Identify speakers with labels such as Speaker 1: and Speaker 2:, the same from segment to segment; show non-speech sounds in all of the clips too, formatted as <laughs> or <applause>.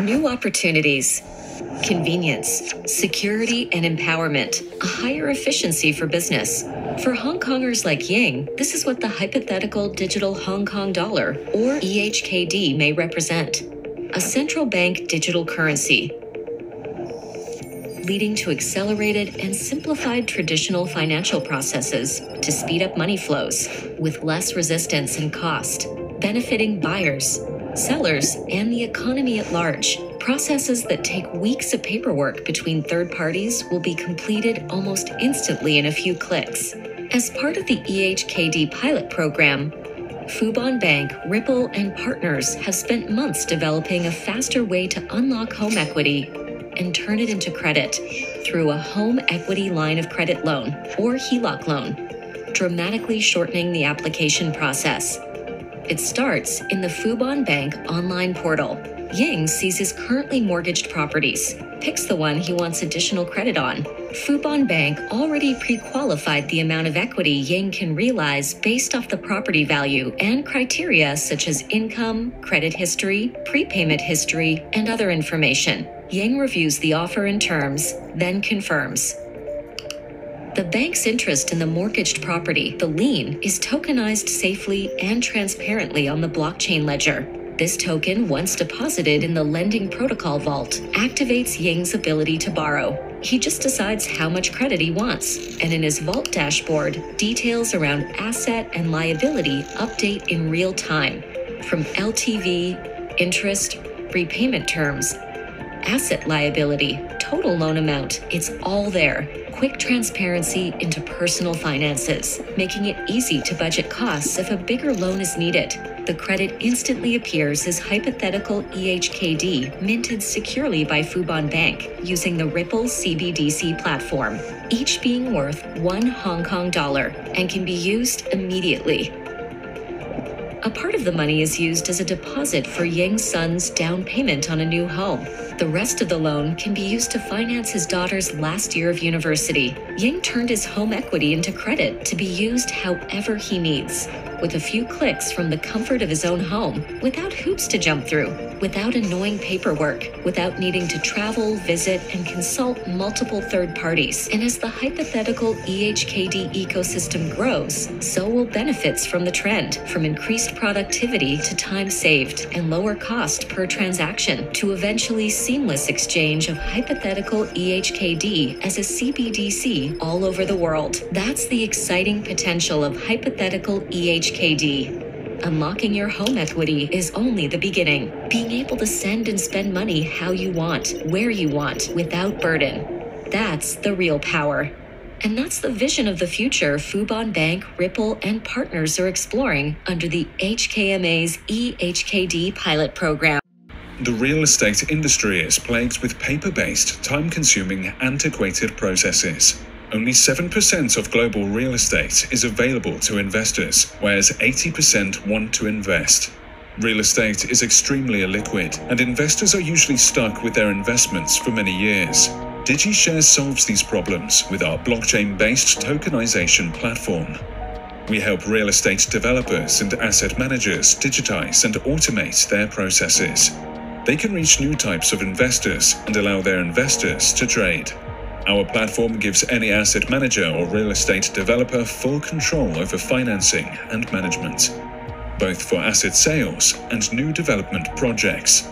Speaker 1: New opportunities, convenience, security, and empowerment, a higher efficiency for business. For Hong Kongers like Ying, this is what the hypothetical digital Hong Kong dollar, or EHKD, may represent a central bank digital currency. Leading to accelerated and simplified traditional financial processes to speed up money flows with less resistance and cost, benefiting buyers, sellers, and the economy at large. Processes that take weeks of paperwork between third parties will be completed almost instantly in a few clicks. As part of the EHKD pilot program, Fubon Bank, Ripple, and partners have spent months developing a faster way to unlock home equity and turn it into credit through a home equity line of credit loan or HELOC loan, dramatically shortening the application process. It starts in the Fubon Bank online portal. Ying sees his currently mortgaged properties, picks the one he wants additional credit on. Fubon Bank already pre qualified the amount of equity Ying can realize based off the property value and criteria such as income, credit history, prepayment history, and other information. Yang reviews the offer and terms, then confirms. The bank's interest in the mortgaged property, the lien, is tokenized safely and transparently on the blockchain ledger. This token, once deposited in the lending protocol vault, activates Ying's ability to borrow. He just decides how much credit he wants, and in his vault dashboard, details around asset and liability update in real time, from LTV, interest, repayment terms, asset liability, total loan amount, it's all there. Quick transparency into personal finances, making it easy to budget costs if a bigger loan is needed. The credit instantly appears as hypothetical EHKD, minted securely by Fubon Bank using the Ripple CBDC platform, each being worth one Hong Kong dollar and can be used immediately. A part of the money is used as a deposit for Ying's son's down payment on a new home. The rest of the loan can be used to finance his daughter's last year of university. Ying turned his home equity into credit to be used however he needs, with a few clicks from the comfort of his own home, without hoops to jump through, without annoying paperwork, without needing to travel, visit, and consult multiple third parties. And as the hypothetical EHKD ecosystem grows, so will benefits from the trend, from increased productivity to time saved and lower cost per transaction, to eventually seamless exchange of hypothetical EHKD as a CBDC all over the world. That's the exciting potential of hypothetical EHKD. Unlocking your home equity is only the beginning. Being able to send and spend money how you want, where you want, without burden. That's the real power. And that's the vision of the future Fubon Bank, Ripple, and partners are exploring under the HKMA's EHKD pilot program.
Speaker 2: The real estate industry is plagued with paper based, time consuming, antiquated processes. Only 7% of global real estate is available to investors, whereas 80% want to invest. Real estate is extremely illiquid, and investors are usually stuck with their investments for many years. DigiShares solves these problems with our blockchain based tokenization platform. We help real estate developers and asset managers digitize and automate their processes. They can reach new types of investors and allow their investors to trade. Our platform gives any asset manager or real estate developer full control over financing and management, both for asset sales and new development projects.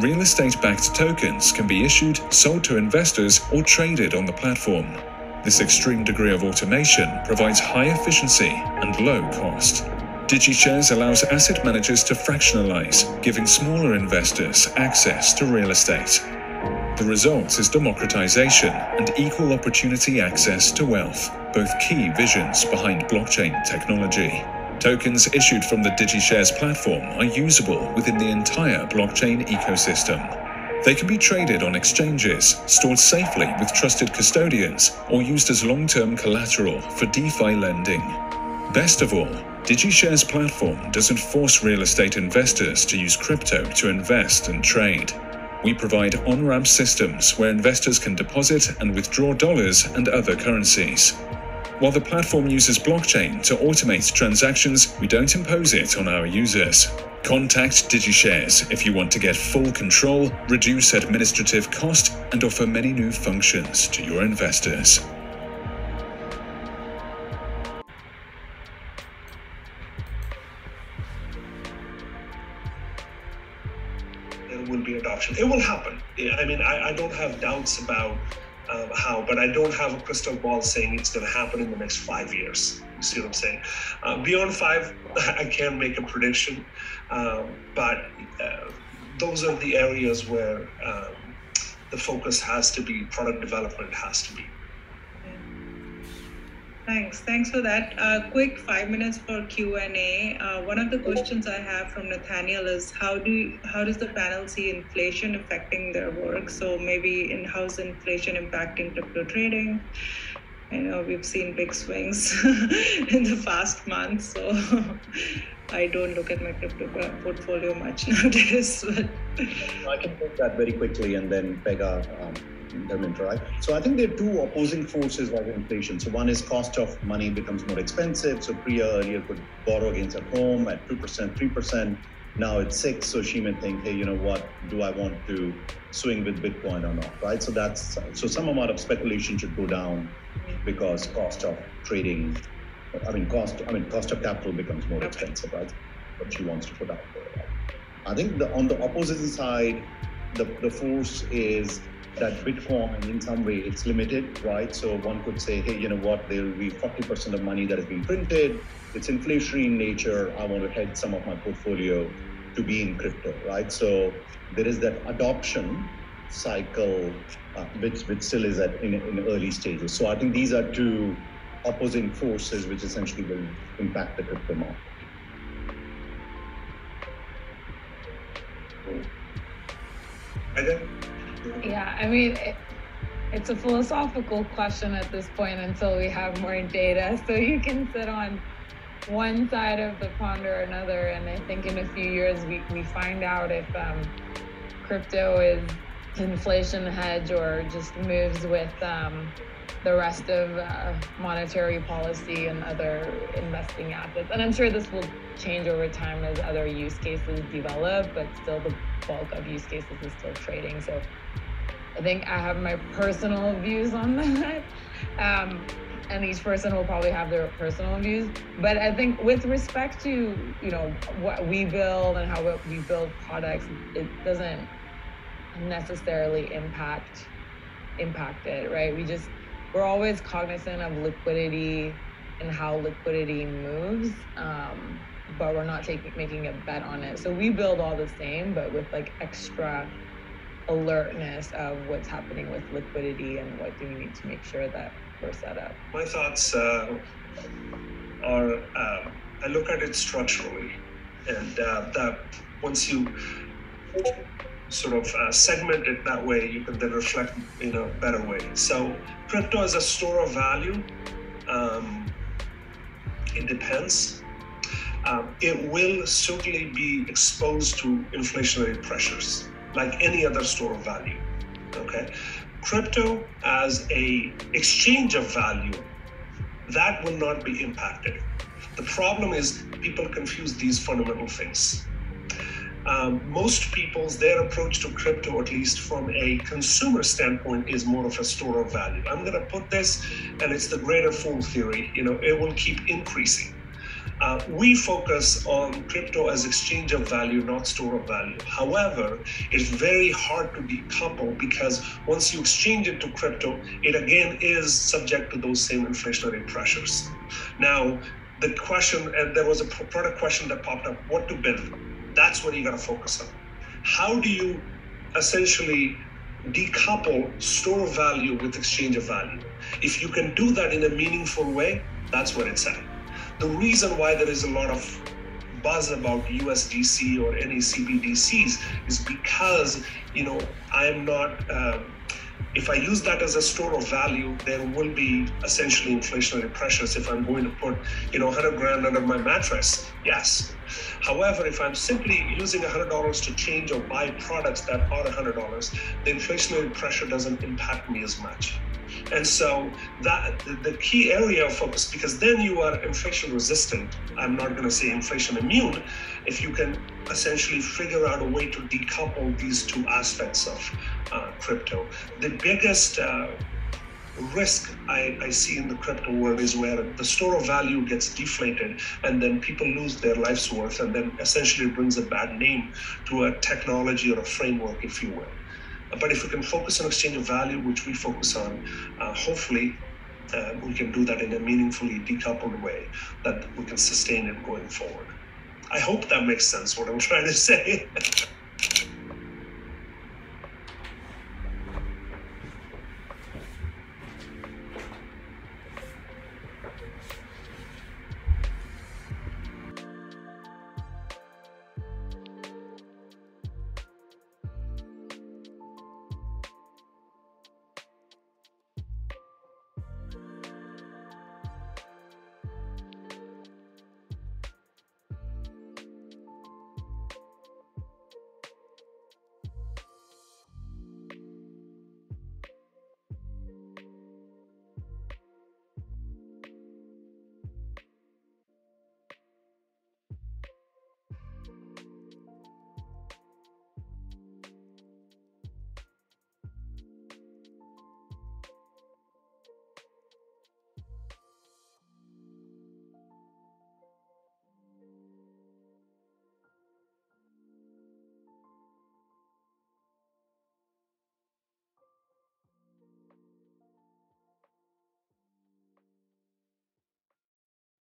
Speaker 2: Real estate backed tokens can be issued, sold to investors, or traded on the platform. This extreme degree of automation provides high efficiency and low cost. DigiShares allows asset managers to fractionalize, giving smaller investors access to real estate. The result is democratization and equal opportunity access to wealth, both key visions behind blockchain technology. Tokens issued from the DigiShares platform are usable within the entire blockchain ecosystem. They can be traded on exchanges, stored safely with trusted custodians, or used as long term collateral for DeFi lending. Best of all, DigiShares platform doesn't force real estate investors to use crypto to invest and trade. We provide on ramp systems where investors can deposit and withdraw dollars and other currencies. While the platform uses blockchain to automate transactions, we don't impose it on our users. Contact DigiShares if you want to get full control, reduce administrative cost, and offer many new functions to your investors.
Speaker 3: Adoption. It will happen. I mean, I, I don't have doubts about uh, how, but I don't have a crystal ball saying it's going to happen in the next five years. You see what I'm saying? Uh, beyond five, <laughs> I can't make a prediction, um, but uh, those are the areas where um, the focus has to be, product development has to be.
Speaker 4: Thanks. Thanks for that. Uh, quick five minutes for Q and A. Uh, one of the questions I have from Nathaniel is how do you, how does the panel see inflation affecting their work? So maybe in how's inflation impacting crypto trading? I know we've seen big swings <laughs> in the past month, so <laughs> I don't look at my crypto portfolio much <laughs> nowadays. But...
Speaker 5: I can take that very quickly, and then Pega. Um, right? So I think there are two opposing forces of inflation. So one is cost of money becomes more expensive. So Priya earlier could borrow against a home at 2%, 3%. Now it's six. So she may think, hey, you know what, do I want to swing with Bitcoin or not, right? So that's, so some amount of speculation should go down because cost of trading, I mean, cost, I mean, cost of capital becomes more expensive, right? What she wants to put out there. I think the, on the opposite side, the, the force is that Bitcoin, in some way, it's limited, right? So one could say, hey, you know what, there will be 40% of money that is being printed. It's inflationary in nature. I want to hedge some of my portfolio to be in crypto, right? So there is that adoption cycle, uh, which, which still is at in, in early stages. So I think these are two opposing forces which essentially will impact the crypto market.
Speaker 6: Yeah, I mean, it, it's a philosophical question at this point until we have more data. <laughs> So you can sit on one side of the pond or another. And I think in a few years, we, we find out if um, crypto is inflation hedge or just moves with um, the rest of uh, monetary policy and other investing assets. And I'm sure this will change over time as other use cases develop, but still the bulk of use cases is still trading. So I think I have my personal views on <laughs> that. Um, and each person will probably have their personal views. But I think with respect to, you know, what we build and how we build products, it doesn't necessarily impact impact it, right? We just we're always cognizant of liquidity and how liquidity moves. Um, but we're not taking making a bet on it. So we build all the same, but with like extra alertness of what's happening with liquidity and what do we need to make sure that we're set up.
Speaker 3: My thoughts uh, are uh, I look at it structurally, and uh, that once you sort of uh, segment it that way, you can then reflect in a better way. So crypto as a store of value, um, it depends. Um, it will certainly be exposed to inflationary pressures like any other store of value. Okay, crypto as a exchange of value, that will not be impacted. The problem is people confuse these fundamental things. Um, most people's their approach to crypto, at least from a consumer standpoint, is more of a store of value. I'm going to put this, and it's the greater fool theory. You know, it will keep increasing. Uh, we focus on crypto as exchange of value, not store of value. However, it's very hard to decouple because once you exchange it to crypto, it again is subject to those same inflationary pressures. Now, the question, and there was a product question that popped up what to build? That's what you got to focus on. How do you essentially decouple store of value with exchange of value? If you can do that in a meaningful way, that's where it's at the reason why there is a lot of buzz about USDC or any CBDCs is because you know I am not. Um, if I use that as a store of value, there will be essentially inflationary pressures. If I'm going to put, you know, 100 grand under my mattress, yes. However, if I'm simply using $100 to change or buy products that are $100, the inflationary pressure doesn't impact me as much. And so that the, the key area of focus, because then you are inflation resistant. I'm not going to say inflation immune. If you can essentially figure out a way to decouple these two aspects of uh, crypto, the biggest uh, risk I, I, see in the crypto world is where the store of value gets deflated and then people lose their life's worth and then essentially brings a bad name to a technology or a framework, if you will. But if we can focus on exchange of value, which we focus on, uh, hopefully uh, we can do that in a meaningfully decoupled way that we can sustain it going forward. I hope that makes sense what I'm trying to say. <laughs>